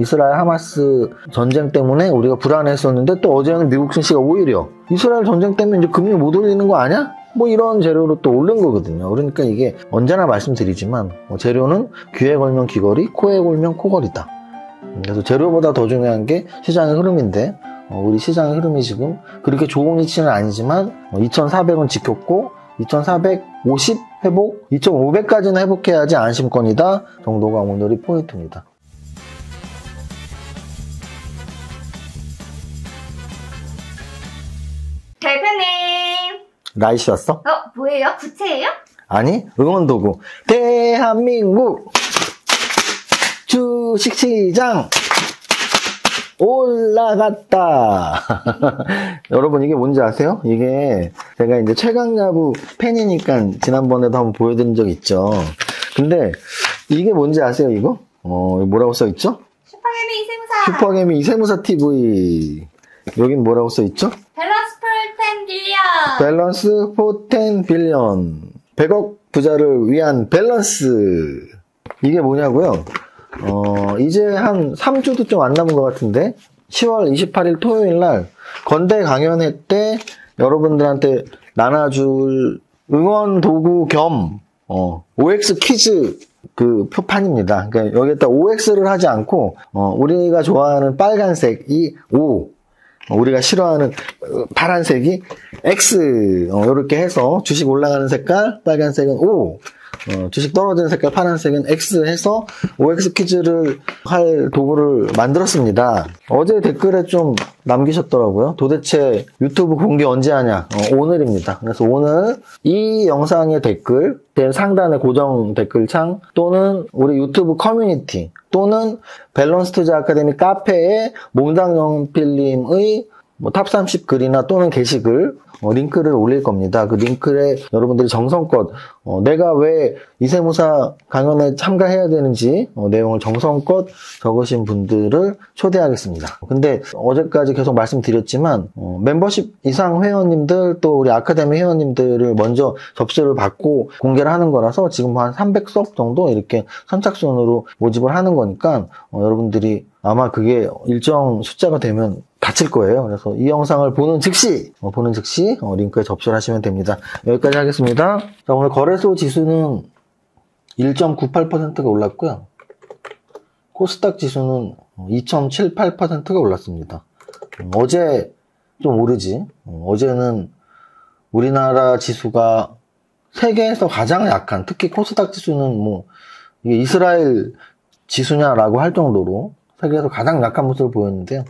이스라엘 하마스 전쟁 때문에 우리가 불안했었는데 또 어제는 미국 증시가 오히려 이스라엘 전쟁 때문에 이제 금리 못 올리는 거 아니야? 뭐 이런 재료로 또 오른 거거든요. 그러니까 이게 언제나 말씀드리지만 뭐 재료는 귀에 걸면 귀걸이, 코에 걸면 코걸이다. 그래서 재료보다 더 중요한 게 시장의 흐름인데 어, 우리 시장의 흐름이 지금 그렇게 좋은 위치는 아니지만 2,400원 지켰고 2,450 회복, 2,500까지는 회복해야지 안심권이다 정도가 오늘의 포인트입니다. 대표님. 라이시였어? 어, 뭐예요? 부채예요? 아니, 응원 도구. 대한민국 주식시장 올라갔다. 여러분 이게 뭔지 아세요? 이게 제가 이제 최강야부 팬이니까 지난번에도 한번 보여드린 적 있죠. 근데 이게 뭔지 아세요? 이거? 어 뭐라고 써 있죠? 슈퍼개미 세무사. 슈퍼개미 이세무사 TV. 여긴 뭐라고 써 있죠? Balance for 10 billion 100억 부자를 위한 밸런스 이게 뭐냐고요? 어, 이제 한 3주도 좀 안 남은 것 같은데 10월 28일 토요일 날 건대 강연회 때 여러분들한테 나눠줄 응원 도구 겸 어, OX 퀴즈 그 표판입니다. 그러니까 여기에다 OX를 하지 않고 어, 우리가 좋아하는 빨간색이 O 어, 우리가 싫어하는 어, 파란색이 X 어, 이렇게 해서 주식 올라가는 색깔 빨간색은 O 어, 주식 떨어지는 색깔 파란색은 X 해서 OX 퀴즈를 할 도구를 만들었습니다. 어제 댓글에 좀 남기셨더라고요. 도대체 유튜브 공개 언제 하냐? 어, 오늘입니다. 그래서 오늘 이 영상의 댓글, 제 상단의 고정 댓글창 또는 우리 유튜브 커뮤니티 또는 밸런스 투자 아카데미 카페에 몽당연필님의 뭐 top 30 글이나 또는 게시글 어, 링크를 올릴 겁니다. 그 링크에 여러분들이 정성껏 어, 내가 왜 이세무사 강연에 참가해야 되는지 어, 내용을 정성껏 적으신 분들을 초대하겠습니다. 근데 어제까지 계속 말씀드렸지만 어, 멤버십 이상 회원님들 또 우리 아카데미 회원님들을 먼저 접수를 받고 공개를 하는 거라서 지금 한 300석 정도 이렇게 선착순으로 모집을 하는 거니까 어, 여러분들이 아마 그게 일정 숫자가 되면 닫힐 거예요. 그래서 이 영상을 보는 즉시, 어, 보는 즉시 어, 링크에 접수를 하시면 됩니다. 여기까지 하겠습니다. 자, 오늘 거래소 지수는 1.98%가 올랐고요. 코스닥 지수는 2.78%가 올랐습니다. 음, 어제 좀 오르지. 음, 어제는 우리나라 지수가 세계에서 가장 약한, 특히 코스닥 지수는 뭐, 이게 이스라엘 지수냐라고 할 정도로 세계에서 가장 약한 모습을 보였는데요.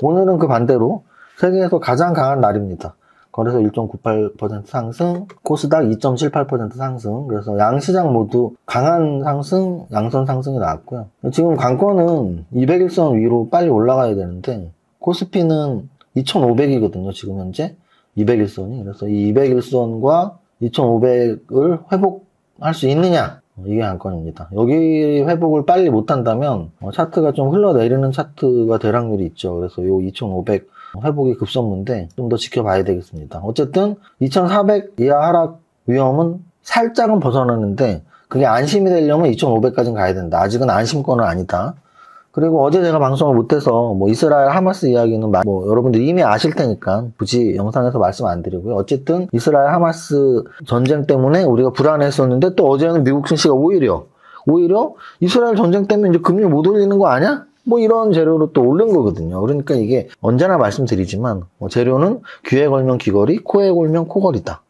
오늘은 그 반대로 세계에서 가장 강한 날입니다. 거래소 1.98% 상승, 코스닥 2.78% 상승. 그래서 양 시장 모두 강한 상승, 양선 상승이 나왔고요. 지금 관건은 200일선 위로 빨리 올라가야 되는데 코스피는 2,500이거든요. 지금 현재 200일선이. 그래서 이 200일선과 2,500을 회복할 수 있느냐? 이게 관건입니다. 여기 회복을 빨리 못한다면 어, 차트가 좀 흘러내리는 차트가 될 확률이 있죠. 그래서 요 2,500 회복이 급선무인데 좀 더 지켜봐야 되겠습니다. 어쨌든 2,400 이하 하락 위험은 살짝은 벗어나는데 그게 안심이 되려면 2,500까지는 가야 된다. 아직은 안심권은 아니다. 그리고 어제 제가 방송을 못해서 뭐 이스라엘 하마스 이야기는 뭐 여러분들 이미 아실 테니까 굳이 영상에서 말씀 안 드리고요. 어쨌든 이스라엘 하마스 전쟁 때문에 우리가 불안했었는데 또 어제는 미국 증시가 오히려 오히려 이스라엘 전쟁 때문에 이제 금리 못 올리는 거 아니야? 뭐 이런 재료로 또 오른 거거든요. 그러니까 이게 언제나 말씀드리지만 뭐 재료는 귀에 걸면 귀걸이, 코에 걸면 코걸이다.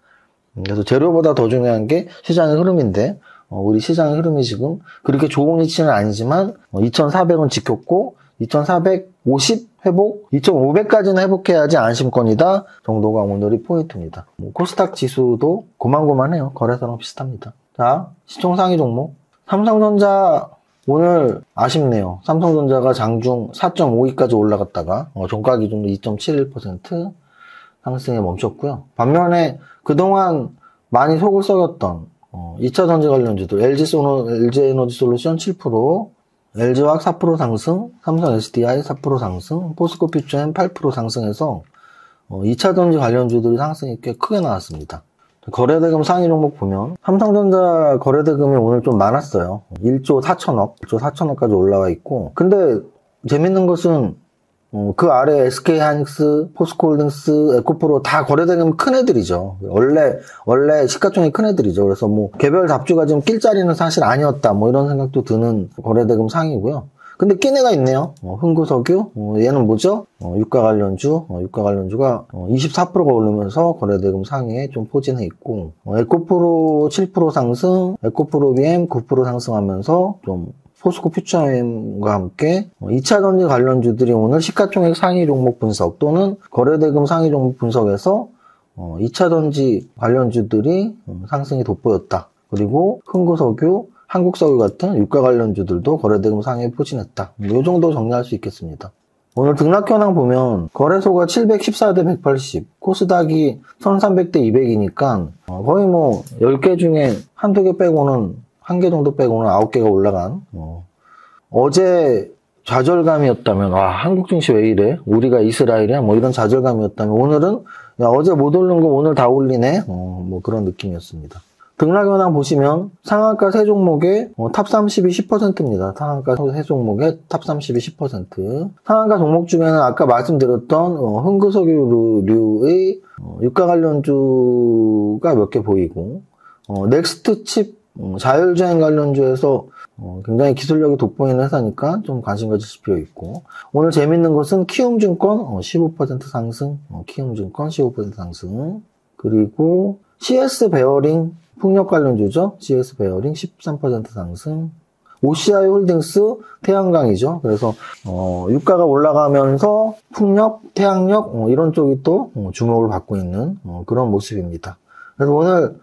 그래서 재료보다 더 중요한 게 시장의 흐름인데 어, 우리 시장의 흐름이 지금 그렇게 좋은 위치는 아니지만 2,400원 어, 지켰고 2,450 회복, 2,500까지는 회복해야지 안심권이다 정도가 오늘의 포인트입니다. 뭐 코스닥 지수도 고만고만해요. 거래소랑 비슷합니다. 자, 시총 상위 종목. 삼성전자 오늘 아쉽네요. 삼성전자가 장중 4.52까지 올라갔다가 어, 종가 기준으로 2.71% 상승에 멈췄고요. 반면에 그동안 많이 속을 썩였던 어, 2차 전지 관련주도 LG 소노, LG 에너지 솔루션 7%, LG화학 4% 상승, 삼성 SDI 4% 상승, 포스코 피처엠 8% 상승해서 어, 2차 전지 관련주들이 상승이 꽤 크게 나왔습니다. 거래대금 상위 종목 보면 삼성전자 거래대금이 오늘 좀 많았어요. 1조 4천억, 1조 4천억까지 올라와 있고 근데 재밌는 것은 어, 그 아래 SK 하이닉스, 포스코홀딩스, 에코프로 다 거래되는 큰 애들이죠. 원래 원래 시가총이 큰 애들이죠. 그래서 뭐 개별 잡주가 지금 낄 자리는 사실 아니었다. 뭐 이런 생각도 드는 거래대금 상이고요. 근데 낀 애가 있네요. 어, 흥구석유, 어, 얘는 뭐죠? 어, 유가 관련주, 어, 유가 관련주가 24%가 오르면서 거래대금 상위에 좀 포진해 있고, 어, 에코프로 7% 상승, 에코프로 BM 9% 상승하면서 좀 포스코 퓨처엠과 함께 2차 전지 관련주들이 오늘 시가총액 상위 종목 분석 또는 거래대금 상위 종목 분석에서 2차 전지 관련주들이 상승이 돋보였다. 그리고 흥구석유, 한국석유 같은 유가 관련주들도 거래대금 상위에 포진했다. 이 정도 정리할 수 있겠습니다. 오늘 등락 현황 보면 거래소가 714대 180, 코스닥이 1300대 200이니까 거의 뭐 10개 중에 한두 개 빼고는 한 개 정도 빼고는 9개가 올라간 어. 제 좌절감이었다면 와 한국 증시 왜 이래? 우리가 이스라엘이야? 뭐 이런 좌절감이었다면 오늘은 야 어제 못 오른 거 오늘 다 올리네? 어, 뭐 그런 느낌이었습니다. 등락 현황 보시면 상한가 세 종목의 어, top 30이 10%입니다. 상한가 세 종목의 top 30이 10%. 상한가 종목 중에는 아까 말씀드렸던 어, 흥구석유류의 어, 유가 관련주가 몇 개 보이고 어, 넥스트 칩 어, 자율주행 관련주에서 어, 굉장히 기술력이 돋보이는 회사니까 좀 관심 가지실 필요 있고 오늘 재밌는 것은 키움증권 15% 상승 키움증권 15% 상승 그리고 CS 베어링 풍력 관련주죠. CS 베어링 13% 상승. OCI 홀딩스 태양광이죠. 그래서 어, 유가가 올라가면서 풍력, 태양력 어, 이런 쪽이 또 어, 주목을 받고 있는 어, 그런 모습입니다. 그래서 오늘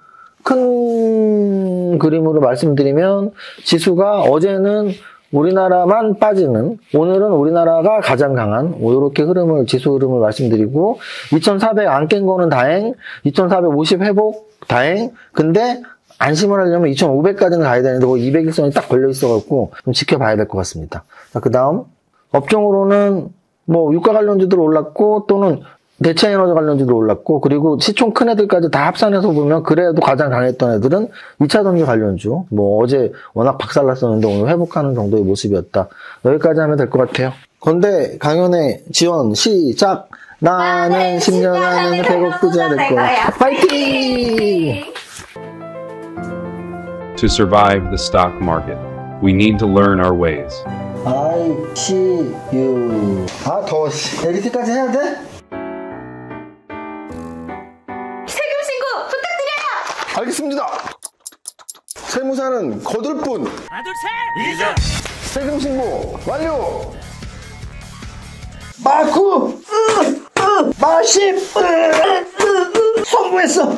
큰 그림으로 말씀드리면 지수가 어제는 우리나라만 빠지는 오늘은 우리나라가 가장 강한 이렇게 흐름을 지수 흐름을 말씀드리고 2,400 안 깬 거는 다행, 2,450 회복 다행. 근데 안심을 하려면 2,500까지는 가야 되는데 그 200일선이 딱 걸려 있어갖고 좀 지켜봐야 될 것 같습니다. 자, 그 다음 업종으로는 뭐 유가 관련주들 올랐고 또는 대체 에너지 관련주도 올랐고 그리고 시총 큰 애들까지 다 합산해서 보면 그래도 가장 강했던 애들은 2차 전지 관련주. 뭐 어제 워낙 박살났었는데 오늘 회복하는 정도의 모습이었다. 여기까지 하면 될 것 같아요. 건대 강연의 지원 시작! 나는 10년 안에 100억 부자 될 거야. 파이팅! To survive the stock market, we need to learn our ways. I see you. 아 더워. 에디트까지 해야 돼? 알겠습니다. 세무사는 거들 뿐. 하나 둘 셋 이자 세금 신고 완료. 마구 마십 성공했어.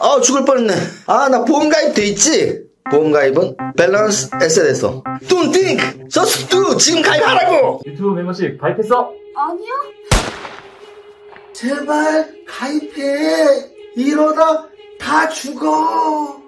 아 죽을 뻔했네. 아 나 보험 가입 돼 있지? 보험 가입은 밸런스 에셋에서. Don't think, just do. 지금 가입하라고. 유튜브 멤버십 가입했어? 아니요. 제발 가입해. 이러다 다 죽어.